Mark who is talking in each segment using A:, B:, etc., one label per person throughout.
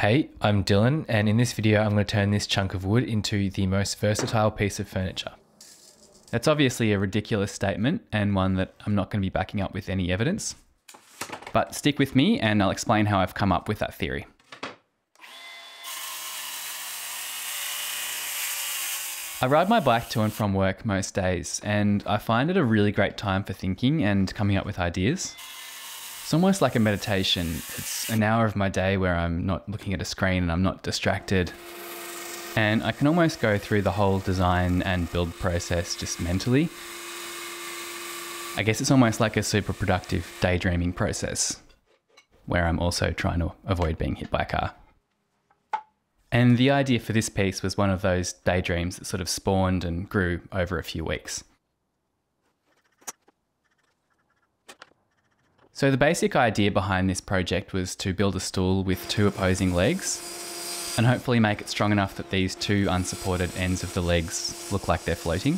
A: Hey, I'm Dylan, and in this video, I'm going to turn this chunk of wood into the most versatile piece of furniture. That's obviously a ridiculous statement, and one that I'm not going to be backing up with any evidence. But stick with me, and I'll explain how I've come up with that theory. I ride my bike to and from work most days, and I find it a really great time for thinking and coming up with ideas. It's almost like a meditation. It's an hour of my day where I'm not looking at a screen and I'm not distracted. And I can almost go through the whole design and build process just mentally. I guess it's almost like a super productive daydreaming process where I'm also trying to avoid being hit by a car. And the idea for this piece was one of those daydreams that sort of spawned and grew over a few weeks. So the basic idea behind this project was to build a stool with two opposing legs and hopefully make it strong enough that these two unsupported ends of the legs look like they're floating,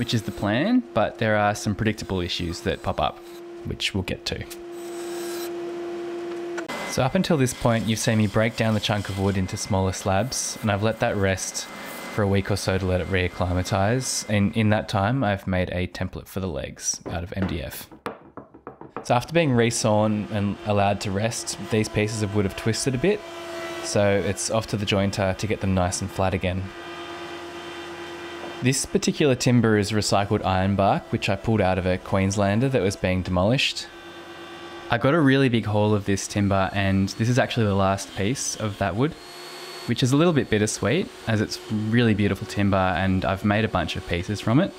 A: which is the plan, but there are some predictable issues that pop up, which we'll get to. So up until this point, you've seen me break down the chunk of wood into smaller slabs, and I've let that rest for a week or so to let it reacclimatise. And in that time, I've made a template for the legs out of MDF. So after being resawn and allowed to rest, these pieces of wood have twisted a bit. So it's off to the jointer to get them nice and flat again. This particular timber is recycled ironbark, which I pulled out of a Queenslander that was being demolished. I got a really big haul of this timber and this is actually the last piece of that wood, which is a little bit bittersweet as it's really beautiful timber and I've made a bunch of pieces from it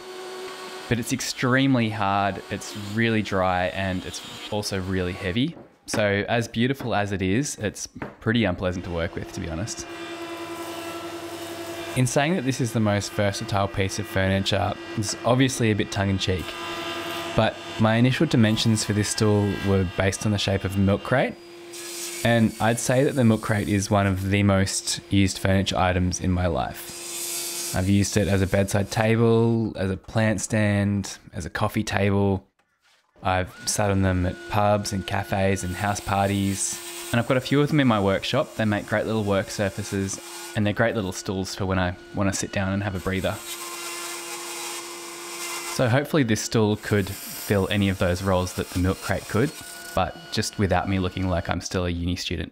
A: but it's extremely hard, it's really dry, and it's also really heavy. So, as beautiful as it is, it's pretty unpleasant to work with, to be honest. In saying that this is the most versatile piece of furniture, it's obviously a bit tongue in cheek. But my initial dimensions for this stool were based on the shape of a milk crate. And I'd say that the milk crate is one of the most used furniture items in my life. I've used it as a bedside table, as a plant stand, as a coffee table. I've sat on them at pubs and cafes and house parties. And I've got a few of them in my workshop. They make great little work surfaces and they're great little stools for when I want to sit down and have a breather. So hopefully this stool could fill any of those roles that the milk crate could, but just without me looking like I'm still a uni student.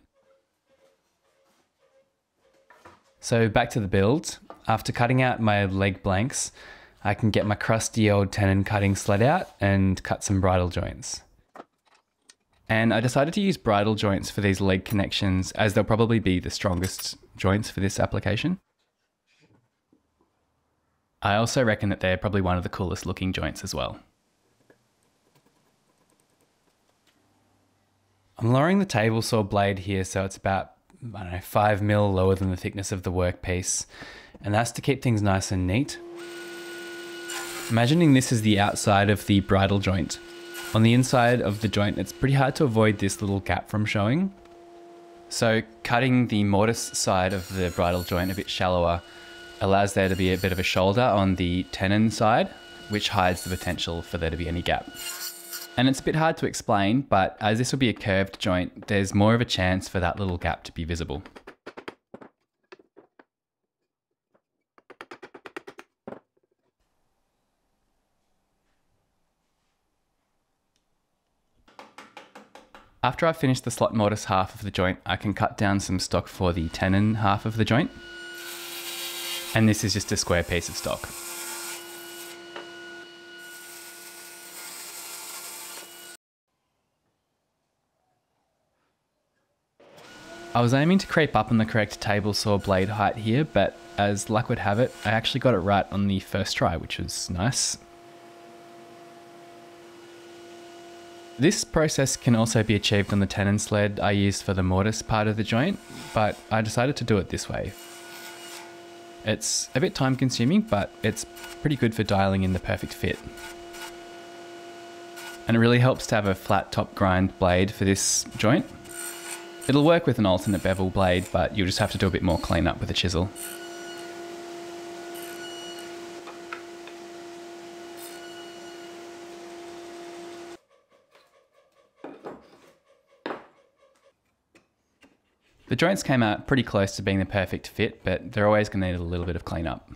A: So back to the build. After cutting out my leg blanks, I can get my crusty old tenon cutting sled out and cut some bridle joints. And I decided to use bridle joints for these leg connections as they'll probably be the strongest joints for this application. I also reckon that they're probably one of the coolest looking joints as well. I'm lowering the table saw blade here so it's about, I don't know, 5 mil lower than the thickness of the workpiece and that's to keep things nice and neat. Imagining this is the outside of the bridle joint. On the inside of the joint, it's pretty hard to avoid this little gap from showing. So cutting the mortise side of the bridle joint a bit shallower allows there to be a bit of a shoulder on the tenon side, which hides the potential for there to be any gap. And it's a bit hard to explain, but as this will be a curved joint, there's more of a chance for that little gap to be visible. After I've finished the slot mortise half of the joint, I can cut down some stock for the tenon half of the joint. And this is just a square piece of stock. I was aiming to creep up on the correct table saw blade height here, but as luck would have it, I actually got it right on the first try, which was nice. This process can also be achieved on the tenon sled I used for the mortise part of the joint, but I decided to do it this way. It's a bit time consuming, but it's pretty good for dialing in the perfect fit. And it really helps to have a flat top grind blade for this joint. It'll work with an alternate bevel blade, but you'll just have to do a bit more cleanup with a chisel. The joints came out pretty close to being the perfect fit, but they're always going to need a little bit of cleanup.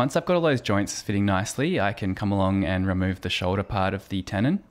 A: Once I've got all those joints fitting nicely, I can come along and remove the shoulder part of the tenon.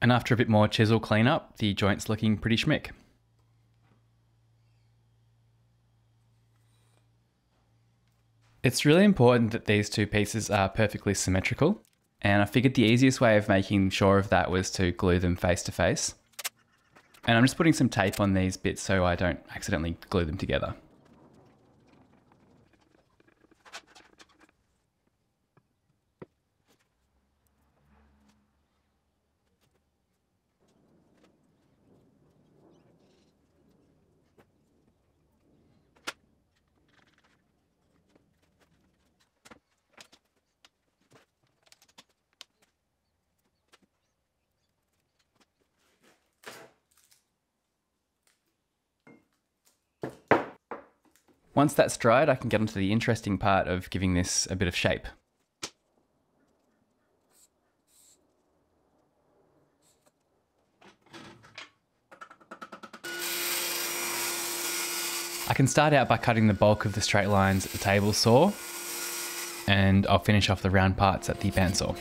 A: And after a bit more chisel cleanup, the joint's looking pretty schmick. It's really important that these two pieces are perfectly symmetrical, and I figured the easiest way of making sure of that was to glue them face to face. And I'm just putting some tape on these bits so I don't accidentally glue them together. Once that's dried, I can get onto the interesting part of giving this a bit of shape. I can start out by cutting the bulk of the straight lines at the table saw, and I'll finish off the round parts at the bandsaw.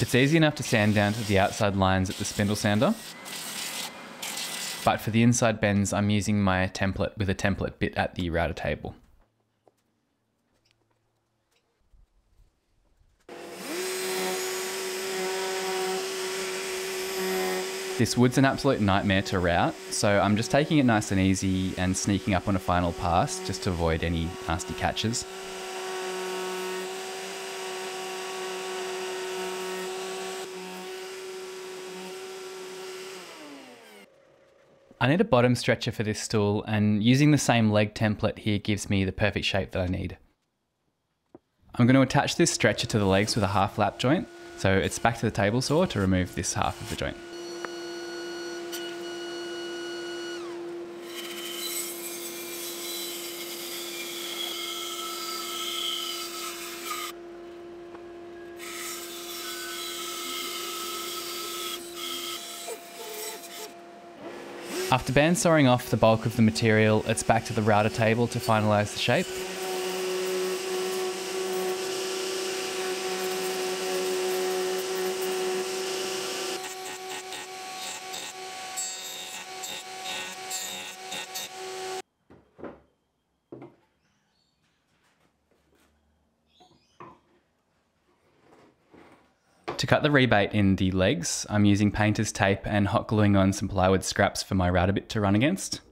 A: It's easy enough to sand down to the outside lines at the spindle sander. But for the inside bends, I'm using my template with a template bit at the router table. This wood's an absolute nightmare to route, so I'm just taking it nice and easy and sneaking up on a final pass just to avoid any nasty catches. I need a bottom stretcher for this stool and using the same leg template here gives me the perfect shape that I need. I'm going to attach this stretcher to the legs with a half lap joint, so it's back to the table saw to remove this half of the joint. After bandsawing off the bulk of the material, it's back to the router table to finalise the shape. To cut the rebate in the legs, I'm using painter's tape and hot gluing on some plywood scraps for my router bit to run against.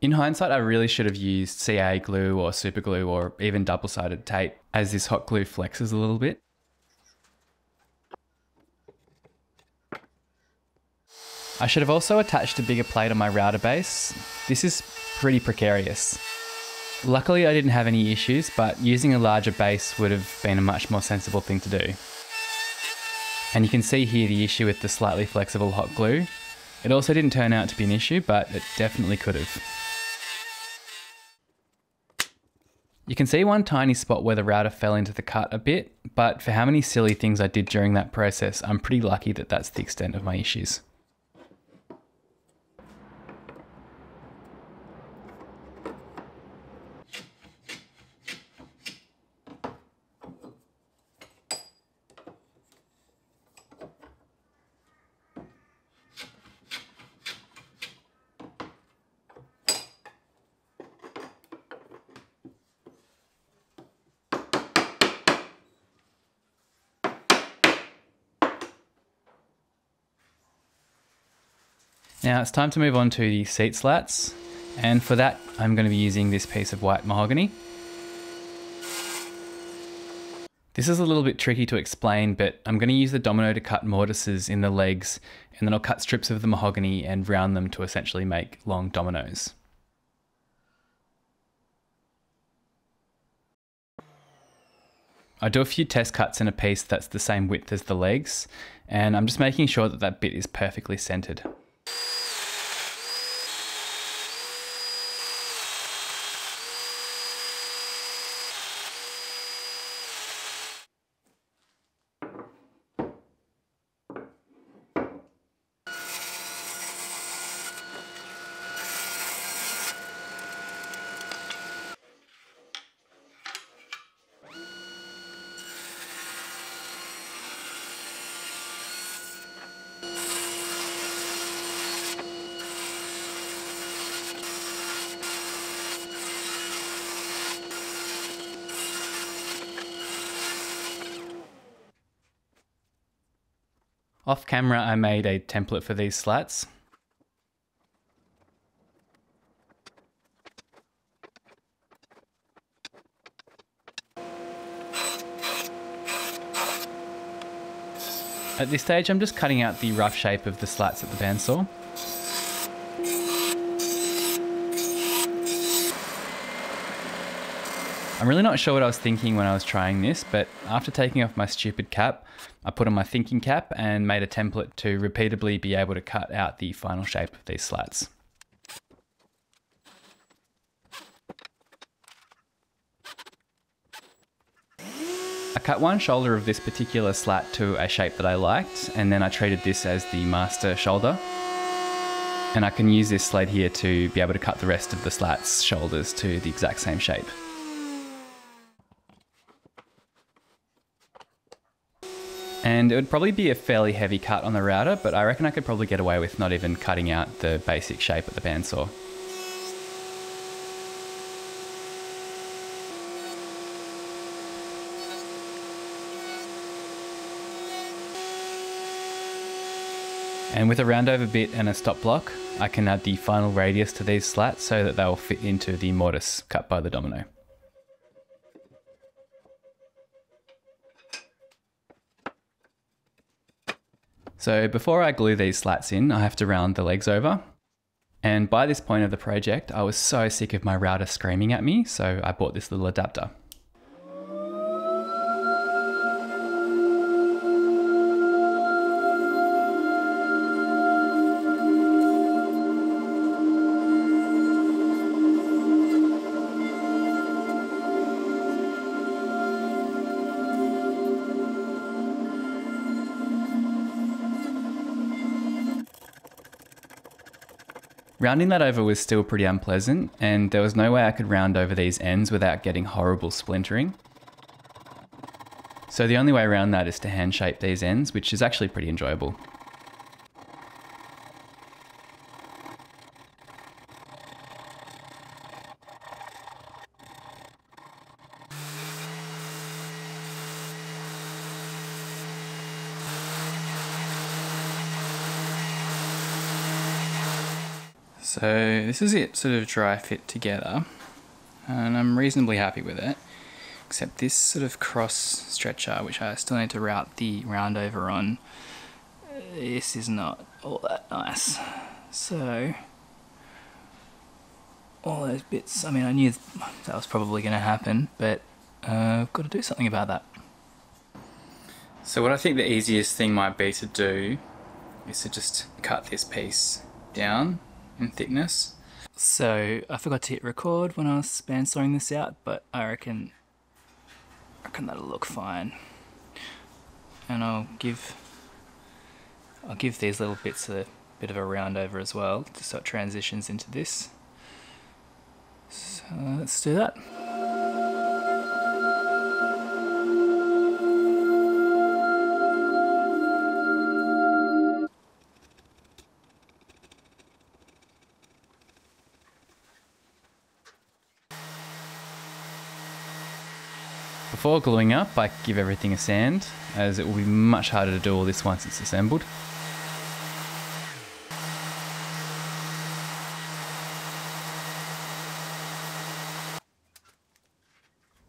A: In hindsight, I really should have used CA glue or super glue or even double-sided tape as this hot glue flexes a little bit. I should have also attached a bigger plate on my router base. This is pretty precarious. Luckily I didn't have any issues, but using a larger base would have been a much more sensible thing to do. And you can see here the issue with the slightly flexible hot glue. It also didn't turn out to be an issue, but it definitely could have. You can see one tiny spot where the router fell into the cut a bit, but for how many silly things I did during that process, I'm pretty lucky that that's the extent of my issues. Now it's time to move on to the seat slats. And for that, I'm going to be using this piece of white mahogany. This is a little bit tricky to explain, but I'm going to use the domino to cut mortises in the legs, and then I'll cut strips of the mahogany and round them to essentially make long dominoes. I do a few test cuts in a piece that's the same width as the legs, and I'm just making sure that that bit is perfectly centered. Off camera, I made a template for these slats. At this stage, I'm just cutting out the rough shape of the slats at the bandsaw. I'm really not sure what I was thinking when I was trying this, but after taking off my stupid cap, I put on my thinking cap and made a template to repeatedly be able to cut out the final shape of these slats. I cut one shoulder of this particular slat to a shape that I liked, and then I treated this as the master shoulder. And I can use this sled here to be able to cut the rest of the slats shoulders to the exact same shape. And it would probably be a fairly heavy cut on the router, but I reckon I could probably get away with not even cutting out the basic shape of the bandsaw. And with a roundover bit and a stop block, I can add the final radius to these slats so that they will fit into the mortise cut by the domino. So before I glue these slats in, I have to round the legs over. And by this point of the project, I was so sick of my router screaming at me, so I bought this little adapter. Rounding that over was still pretty unpleasant, and there was no way I could round over these ends without getting horrible splintering. So the only way around that is to hand shape these ends, which is actually pretty enjoyable. So this is it sort of dry fit together and I'm reasonably happy with it except this sort of cross stretcher which I still need to route the round over on this is not all that nice. So all those bits I mean I knew that was probably going to happen but uh, I've got to do something about that. So what I think the easiest thing might be to do is to just cut this piece down in thickness. So I forgot to hit record when I was bandsawing this out, but I reckon, I reckon that'll look fine. And I'll give, I'll give these little bits a bit of a round over as well, just so it transitions into this. So let's do that. Before gluing up, I give everything a sand, as it will be much harder to do all this once it's assembled.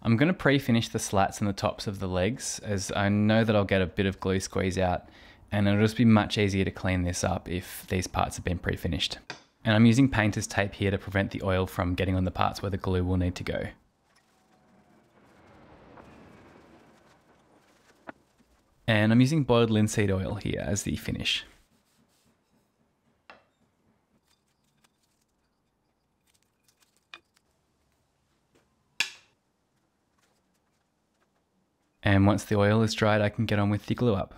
A: I'm going to pre-finish the slats and the tops of the legs as I know that I'll get a bit of glue squeeze out and it'll just be much easier to clean this up if these parts have been pre-finished. And I'm using painter's tape here to prevent the oil from getting on the parts where the glue will need to go. And I'm using boiled linseed oil here as the finish. And once the oil is dried, I can get on with the glue up.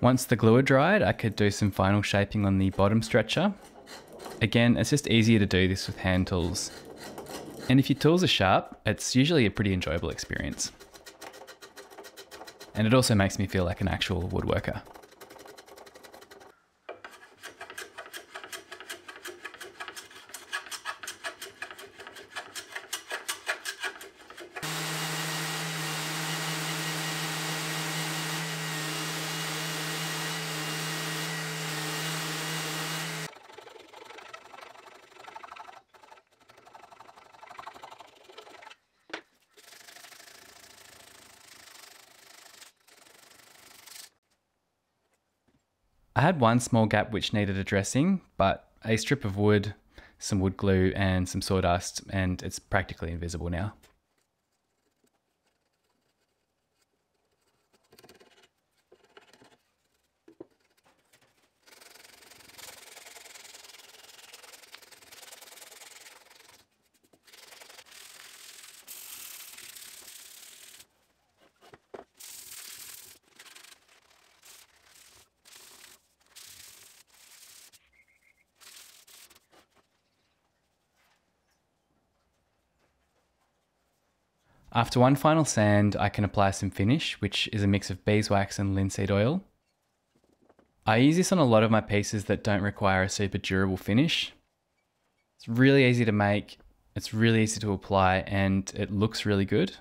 A: Once the glue had dried, I could do some final shaping on the bottom stretcher. Again, it's just easier to do this with hand tools. And if your tools are sharp, it's usually a pretty enjoyable experience. And it also makes me feel like an actual woodworker. I had one small gap which needed addressing, but a strip of wood, some wood glue, and some sawdust, and it's practically invisible now. After one final sand, I can apply some finish, which is a mix of beeswax and linseed oil. I use this on a lot of my pieces that don't require a super durable finish. It's really easy to make, it's really easy to apply, and it looks really good.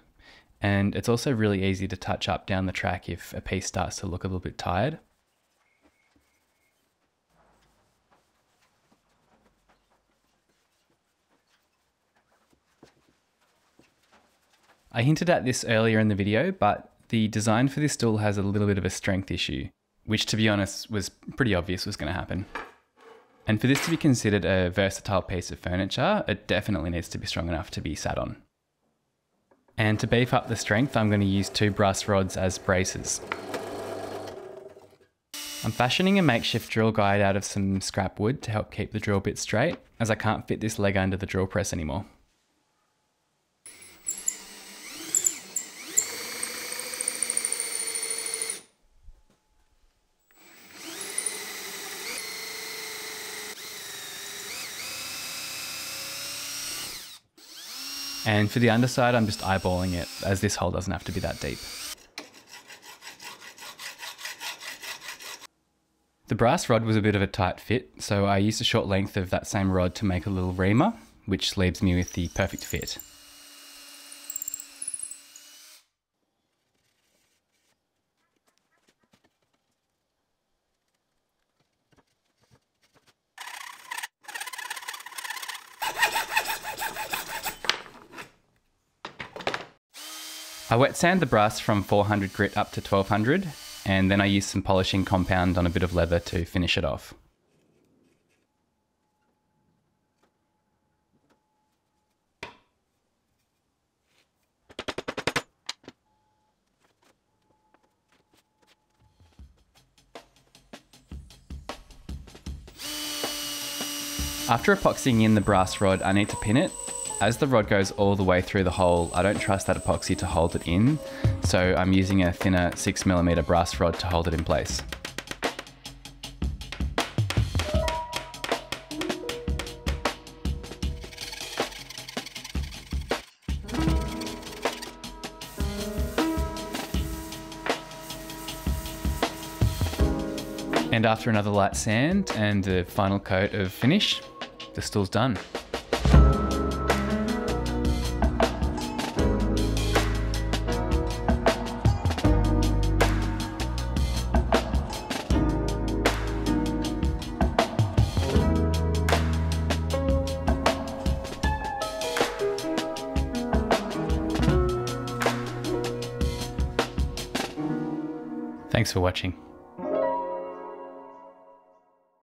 A: And it's also really easy to touch up down the track if a piece starts to look a little bit tired. I hinted at this earlier in the video, but the design for this stool has a little bit of a strength issue, which to be honest was pretty obvious was going to happen. And for this to be considered a versatile piece of furniture, it definitely needs to be strong enough to be sat on. And to beef up the strength, I'm going to use two brass rods as braces. I'm fashioning a makeshift drill guide out of some scrap wood to help keep the drill bit straight, as I can't fit this leg under the drill press anymore. And for the underside, I'm just eyeballing it as this hole doesn't have to be that deep. The brass rod was a bit of a tight fit, so I used a short length of that same rod to make a little reamer, which leaves me with the perfect fit. I wet sand the brass from 400 grit up to 1200 and then I use some polishing compound on a bit of leather to finish it off. After epoxying in the brass rod, I need to pin it as the rod goes all the way through the hole, I don't trust that epoxy to hold it in, so I'm using a thinner 6mm brass rod to hold it in place. And after another light sand and the final coat of finish, the stool's done. For watching.